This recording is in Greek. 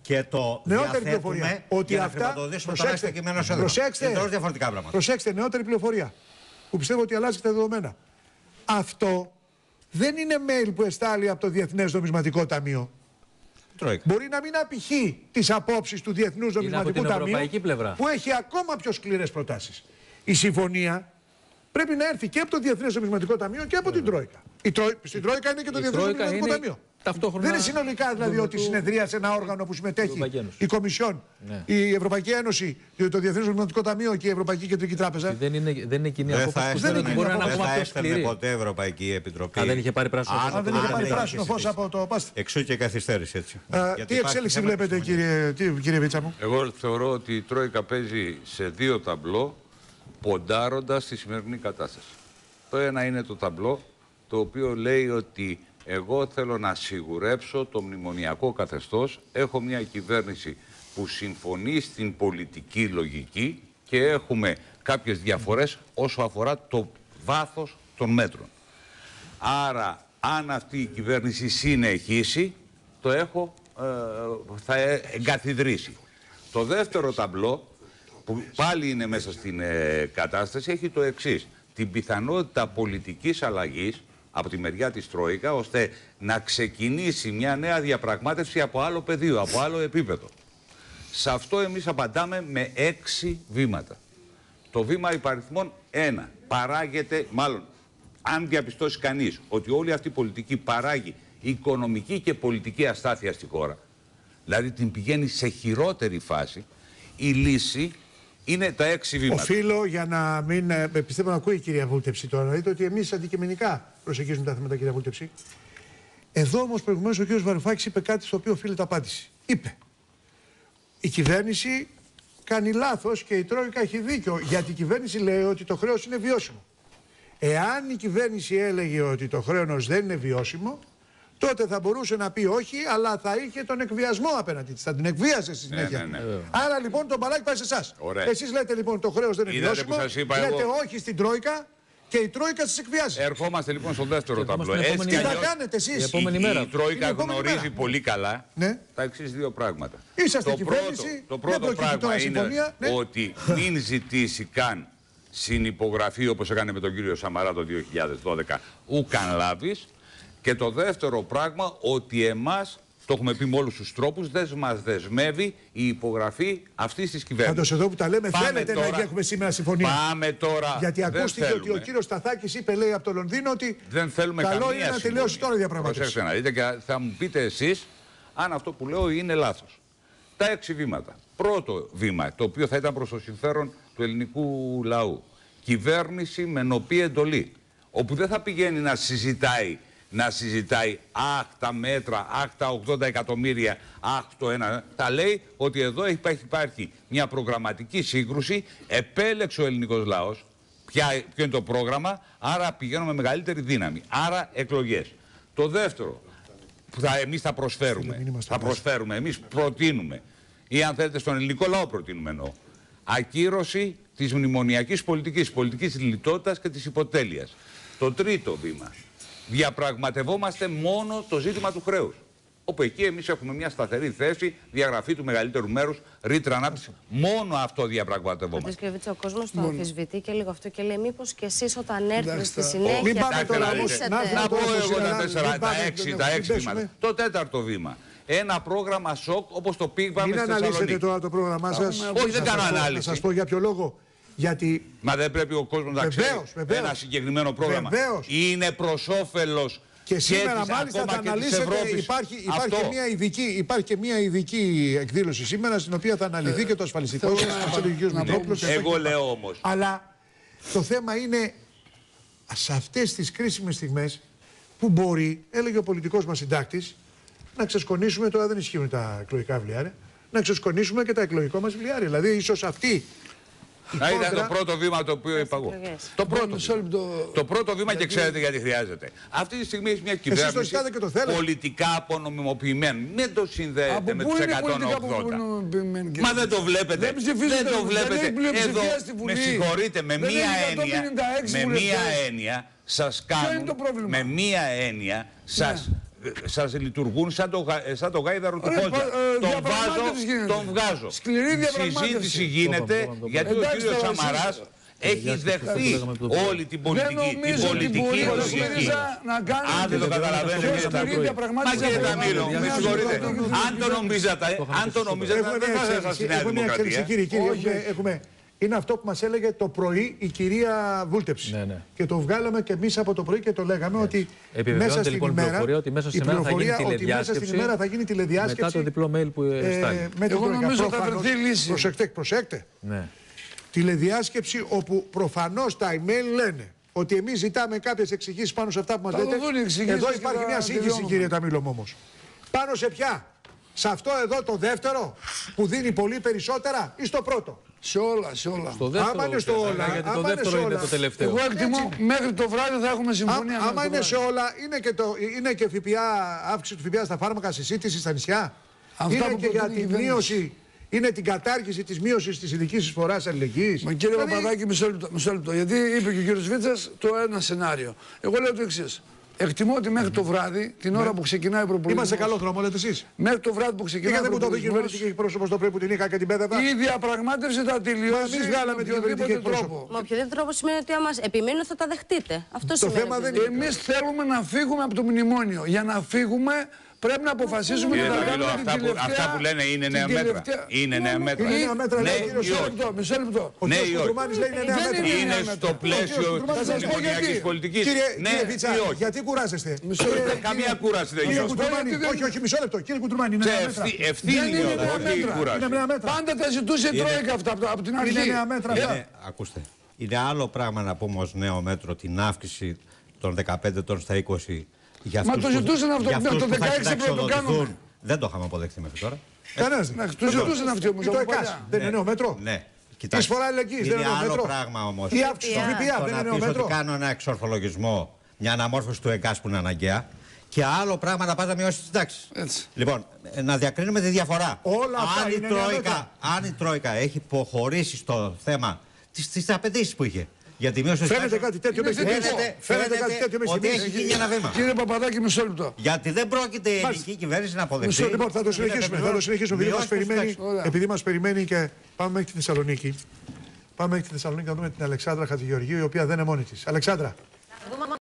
και το Νεότερη διαθέτουμε πληροφορία. Ότι για να αυτά. χρηματοδοτήσουμε το μέγιστο κειμένο εισόδημα. προσέξτε, Είναι τελώς διαφορετικά πράγματα. προσέξτε, νεότερη πληροφορία. Που πιστεύω ότι αλλάζει και τα δεδομένα. Αυτό δεν είναι mail που εστάλει από το Διεθνές Νομισματικό Ταμείο. Τρόικα. Μπορεί να μην απηχεί τις απόψεις του Διεθνούς Νομισματικού την Ταμείου, ευρωπαϊκή πλευρά. που έχει ακόμα πιο σκληρές προτάσεις. Η συμφωνία πρέπει να έρθει και από το Διεθνές Νομισματικό Ταμείο και από την Τρόικα. Η Τρόι... Στην Τρόικα είναι και το Η Διεθνές Τρόικα Νομισματικό είναι Ταμείο. Ταυτόχρονα Δεν είναι συνολικά δηλαδή του- ότι του- συνεδρίασε ένα όργανο που συμμετέχει Ευρωπαϊκή Ένωση. η Κομισιόν, Ναι. η Ευρωπαϊκή Ένωση, το Διεθνές Νομισματικό Ταμείο και η Ευρωπαϊκή Κεντρική Τράπεζα. Δεν είναι, δεν είναι κοινή Δεν απόφαση. θα που δεν δεν είναι μπορεί να κοινή είναι δεν ακόμα θα πιο έστελνε σκληρή. ποτέ η Ευρωπαϊκή Επιτροπή. Α, δεν είχε πάρει πράσινο Αν φως Αν δεν το είχε είχαμε πάρει έχει πράσινο φως συζητήσει. από το Πάστε. Εξού και καθυστέρηση έτσι. Ε, Γιατί τι υπάρχει εξέλιξη θέμα βλέπετε, της συμφωνίας. κύριε, τι, κύριε Βίτσα μου; Εγώ θεωρώ ότι η Τρόικα παίζει σε δύο ταμπλό, ποντάροντας τη σημερινή κατάσταση. Το ένα είναι το ταμπλό, το οποίο λέει ότι εγώ θέλω να σιγουρέψω το μνημονιακό καθεστώς. Έχω μια κυβέρνηση που συμφωνεί στην πολιτική λογική και έχουμε κάποιες διαφορές όσο αφορά το βάθος των μέτρων. Άρα, αν αυτή η κυβέρνηση συνεχίσει, το έχω, ε, θα ε- εγκαθιδρύσει. Το δεύτερο ταμπλό, που πάλι είναι μέσα στην ε, κατάσταση, έχει το εξής. Την πιθανότητα πολιτικής αλλαγής από τη μεριά της Τρόικα, ώστε να ξεκινήσει μια νέα διαπραγμάτευση από άλλο πεδίο, από άλλο επίπεδο. Σε αυτό εμείς απαντάμε με έξι βήματα. Το βήμα υπαριθμών 1 παράγεται, μάλλον αν διαπιστώσει κανείς ότι όλη αυτή η πολιτική παράγει οικονομική και πολιτική αστάθεια στη χώρα, δηλαδή την πηγαίνει σε χειρότερη φάση, η λύση είναι τα έξι βήματα. Οφείλω για να μην. ε, Πιστεύω να ακούει η κυρία Βούλτεψη τώρα. Δείτε ότι εμείς αντικειμενικά προσεγγίζουμε τα θέματα, κυρία Βούλτεψη. Εδώ όμως προηγουμένως ο κύριος Βαρουφάκης είπε κάτι στο οποίο οφείλεται απάντηση. Είπε. Η κυβέρνηση κάνει λάθος και η Τρόικα έχει δίκιο. Γιατί η κυβέρνηση λέει ότι το χρέος είναι βιώσιμο. Εάν η κυβέρνηση έλεγε ότι το χρέος δεν είναι βιώσιμο, τότε θα μπορούσε να πει όχι, αλλά θα είχε τον εκβιασμό απέναντι της. Θα την εκβίαζε στη συνέχεια. ναι, ναι. Άρα λοιπόν το μπαλάκι πάει σε εσάς. Ωραία. Εσείς λέτε λοιπόν το χρέος δεν είναι Είδατε βιώσιμο. που σας είπα λέτε εγώ. όχι στην Τρόικα και η Τρόικα σας εκβιάζει. Ερχόμαστε λοιπόν στο δεύτερο Ερχόμαστε ταμπλό. την Έτσι επόμενη κι Τι θα αλλιώς, κάνετε εσείς; Η επόμενη η, μέρα. η Τρόικα Την επόμενη γνωρίζει μέρα. πολύ καλά Ναι. τα εξής δύο πράγματα. Είσαστε το κυβέρνηση, πρώτο, το δεν πρώτο προκύπτει πράγμα τώρα είναι συμφωνία, ναι. ότι μην ζητήσει καν συνυπογραφή όπως έκανε με τον κύριο Σαμαρά το 2012 ουκαν λάβεις. Και το δεύτερο πράγμα ότι εμάς το έχουμε πει με όλους τους τρόπους, δεν μας δεσμεύει η υπογραφή αυτής της κυβέρνησης. Πάντως εδώ που τα λέμε, θέλετε να έχουμε σήμερα συμφωνία. Πάμε τώρα. Γιατί Δεν ακούστηκε ότι ο θέλουμε. κύριος Σταθάκης είπε, λέει από το Λονδίνο, ότι Δεν θέλουμε καλό καμία είναι να συμφωνία. τελειώσει τώρα η διαπραγμάτευση. Προσέξτε να δείτε και θα μου πείτε εσείς αν αυτό που λέω είναι λάθος. Τα έξι βήματα. Πρώτο βήμα, το οποίο θα ήταν προς το συμφέρον του ελληνικού λαού. Κυβέρνηση με νοπή εντολή. Όπου δεν θα πηγαίνει να συζητάει, να συζητάει αχ τα μέτρα, αχ τα 80 εκατομμύρια, αχ το ένα. Θα λέει ότι εδώ υπάρχει, υπάρχει μια προγραμματική σύγκρουση, επέλεξε ο ελληνικός λαός, ποια, ποιο είναι το πρόγραμμα, άρα πηγαίνουμε με μεγαλύτερη δύναμη. Άρα εκλογές. Το δεύτερο που θα, εμείς θα προσφέρουμε, μήνυμα στο θα μέσο. προσφέρουμε, εμείς προτείνουμε, ή αν θέλετε στον ελληνικό λαό προτείνουμε εννοώ, ακύρωση της μνημονιακής πολιτικής, πολιτικής λιτότητας και της υποτέλειας. Το τρίτο βήμα, διαπραγματευόμαστε μόνο το ζήτημα του χρέους. Όπου εκεί εμείς έχουμε μια σταθερή θέση, διαγραφή του μεγαλύτερου μέρους, ρήτρα ανάπτυξη. Μόνο αυτό διαπραγματευόμαστε. Κύριε Σκεβίτσα, ο κόσμος το αμφισβητεί και λίγο αυτό και λέει: Μήπως και εσείς όταν έρθετε στη συνέχεια. Μην πάμε θα τώρα, μιλήσετε. να- Να πω τώρα εγώ σειρά, τα, μην τέσσερα, τα πάμε, έξι, δεν- τα μην έξι πέσουμε. βήματα. Το τέταρτο βήμα. Ένα πρόγραμμα σοκ όπως το πήγαμε Μην στη αναλύσετε Θεσσαλονίκη. τώρα το πρόγραμμά σας. Όχι, δεν κάνω ανάλυση. Να σας πω για ποιο λόγο. Γιατί Μα δεν πρέπει ο κόσμος να ξέρει Βεβαίως, βεβαίως. ένα συγκεκριμένο πρόγραμμα. Βεβαίως. Είναι προς όφελος και σήμερα μάλιστα θα αναλύσετε. Υπάρχει, υπάρχει, και μια ειδική, υπάρχει και μια ειδική εκδήλωση σήμερα στην οποία θα αναλυθεί και το ασφαλιστικό σύστημα. ξέρει ο κ. Μητρόπουλος και Εγώ τα λέω όμως. Αλλά το θέμα είναι σε αυτές τις κρίσιμες στιγμές που μπορεί, έλεγε ο πολιτικός μας συντάκτης, να ξεσκονίσουμε, τώρα δεν ισχύουν τα εκλογικά βιβλιάρια, να ξεσκονίσουμε και τα εκλογικό μας βιβλιάρια. Δηλαδή ίσως αυτή Να ήταν κόντρα- το πρώτο βήμα το οποίο είπα εγώ. εκλογές. Το πρώτο. Μισό βήμα. λεπτό. Το πρώτο βήμα και ξέρετε γιατί χρειάζεται. Αυτή τη στιγμή έχει μια το κυβέρνηση ζητάτε και το θέλετε. πολιτικά απονομιμοποιημένη. Μην το συνδέετε Από με πού τους είναι 180. πολιτικά απονομοποιημένη, κύριε Μα δεν το βλέπετε. Δεν ψηφίζετε, δεν το δεν βλέπετε. έχει πλειοψηφία Εδώ, στη Βουλή. με συγχωρείτε, με Δεν μία έχει έννοια, 156 με βουλευτές. μία έννοια σας είναι κάνουν, το πρόβλημα; με μία έννοια σας, σας λειτουργούν σαν το, γα- σαν το γάιδαρο του Ωραία, Χόντζα. πα- ε, Τον διαπραγματεύεστε διαπραγμάτευση γίνεται. τον βγάζω. Σκληρή Η διαπραγμάτευση. συζήτηση γίνεται Το είπαμε, γιατί ο Εντάξει, κύριος τώρα, Σαμαράς εσείς- έχει δεχθεί όλη την Δεν πολιτική, την νομίζω ότι πολιτική μπορεί ο λογική. ΣΥΡΙΖΑ να κάνει Αν δεν το πιο καταλαβαίνετε, κύριε σκληρή Ταμίλο. διαπραγμάτευση Μα κύριε από Ταμίλο, την με άλλη. συγχωρείτε. Αν το νομίζατε, αν το νομίζατε, Έχουμε δεν μια θα ήσασταν εξέλιξη, στη Νέα έχουμε μια εξέλιξη, Δημοκρατία. κύριε, κύριε. Όχι, Έχουμε, όχι. έχουμε- είναι αυτό που μας έλεγε το πρωί η κυρία Βούλτεψη. Ναι, ναι. Και το βγάλαμε και εμείς από το πρωί και το λέγαμε ότι Επιβεβαιώνεται μέσα στην λοιπόν η ημέρα. πληροφορία ότι μέσα η στη μέρα θα γίνει πληροφορία ότι μέσα στην τηλεδιάσκεψη ημέρα θα γίνει τηλεδιάσκεψη. μετά το διπλό mail που ε, εστάλει. με την Εγώ Τρόικα. νομίζω θα Προφανώς- βρεθεί λύση. Προσέξτε, προσέξτε. Ναι. Τηλεδιάσκεψη όπου προφανώς τα email λένε ότι εμείς ζητάμε κάποιες εξηγήσεις πάνω σε αυτά που μας Θα λέτε. δοθούν οι εξηγήσεις Εδώ και υπάρχει θα μια σύγχυση, τελειώνουμε. κύριε Ταμίλο όμω. Πάνω σε ποια; Σε αυτό εδώ το δεύτερο που δίνει πολύ περισσότερα ή στο πρώτο; Σε όλα, σε όλα. Το δεύτερο, Άμα είναι στο ουσιαστικά, όλα, γιατί άμα το είναι δεύτερο σε είναι όλα. το τελευταίο. Εγώ εκτιμώ μέχρι το βράδυ θα έχουμε Α, συμφωνία. άμα μέχρι το είναι σε βράδυ. όλα, είναι και, το, είναι και ΦΠΑ, αύξηση του ΦΠΑ στα φάρμακα, συζήτηση στα νησιά. Αυτά είναι που και για προτείνει η την κυβέρνηση. μείωση, είναι την κατάργηση της μείωσης της ειδικής εισφοράς αλληλεγγύης. Μα κύριε Παπαδάκη, μισό λεπτό, μισό λεπτό. Γιατί είπε και ο κύριος Βίτσας το ένα σενάριο. Εγώ λέω το εξής. Εκτιμώ ότι μέχρι το βράδυ, την ώρα που ξεκινάει ο προπολογισμό. Είμαστε σε καλό δρόμο, λέτε εσείς. Μέχρι το βράδυ που Και ξεκινάει γιατί ο δεν μου το πει η προπολογισμός, κυβέρνηση και έχει πρόσωπο στο πρωί που την είχα και την πέδευα. η διαπραγμάτευση θα τελειώσει. εμείς βγάλαμε με την κυβερνητική οποιοδήποτε εκπρόσωπο. τρόπο. Με οποιοδήποτε τρόπο σημαίνει ότι άμα επιμένω θα τα δεχτείτε. Αυτό σημαίνει. θέμα ότι δεν δεν- Εμείς θέλουμε να φύγουμε από το μνημόνιο. Για να φύγουμε πρέπει να αποφασίσουμε Κύριε να Ταμίλο, κάνουμε την αυτά που, τελευταία- αυτά που λένε είναι την νέα μέτρα. τελευταία- Είναι νέα μέτρα. Είναι νέα μέτρα, Ναι λέει ο κύριος ή Μισό όχι. λεπτό, μισό λεπτό. Ο Ναι κ. ή όχι. Κουτρουμάνης λέει είναι νέα Δεν μέτρα. είναι Είναι νέα στο μέτρα. πλαίσιο Θα της σας πω μνημονιακής γιατί. πολιτικής. Κύριε, Ναι κύριε Βίτσα, ή όχι. γιατί κουράζεστε; Μισό λεπτό. Καμία κούραση δεν Κύριε γίνεται. Κουτρουμάνη, γιατί δεν- όχι, όχι, μισό λεπτό. Κύριε Κουτρουμάνη, είναι Σε νέα μέτρα. ευθύ- ευθύνη Δεν είναι νιώθω, νέα όχι μέτρα. κούραση. Είναι νέα μέτρα. Πάντα τα ζητούσε η Τρόικα αυτά από το- από την αρχή. Είναι νέα μέτρα. Ε, αυτά. Είναι, ακούστε, είναι άλλο πράγμα να πούμε ως νέο μέτρο την αύξηση των 15 ετών στα 20 για Μα αυτούς το που- ζητούσαν αυτό, για με αυτούς το που θα 16 πρέπει να το συνταξιοδοτηθούν. κάνουμε. Δεν το είχαμε αποδεχτεί μέχρι τώρα. Κανένας δεν. Ναι, το ζητούσαν αυτοί όμως Ή το από ΕΚΑΣ. παλιά. Δεν είναι νέο μέτρο. Ναι. Η Κοιτάξτε, εισφορά αλληλεγγύης δεν είναι νέο άλλο μέτρο. πράγμα όμως. Η αύξηση του ΦΠΑ. ΦΠΑ Το δεν είναι να νέο πεις ότι μέτρο. κάνω ένα εξορθολογισμό, μια αναμόρφωση του ΕΚΑΣ που είναι αναγκαία και άλλο πράγμα να πας να μειώσεις τις τάξεις. Έτσι. Λοιπόν, ε, να διακρίνουμε τη διαφορά. Όλα αυτά αν, η είναι νέα μέτρα. Τρόικα, αν η Τρόικα έχει υποχωρήσει στο θέμα τις, τις απαιτήσεις που είχε για τη μείωση της Φαίνεται τάξης, κάτι τέτοιο με Είναι στιγμής. Φαίνεται, Φαίνεται κάτι τέτοιο με ότι στιγμής. έχει γίνει ένα βήμα. Κύριε Παπαδάκη, μισό λεπτό. Γιατί δεν πρόκειται η ελληνική κυβέρνηση να αποδεχτεί. Μισό, λοιπόν, θα το συνεχίσουμε. Θα το συνεχίσουμε επειδή μας Μειώστε τις περιμένει, τάξεις. Ωραία. επειδή μας περιμένει και πάμε μέχρι τη Θεσσαλονίκη. Πάμε μέχρι τη Θεσσαλονίκη να δούμε την Αλεξάνδρα Χατζηγεωργίου, η οποία δεν είναι μόνη της. Αλεξάνδρα.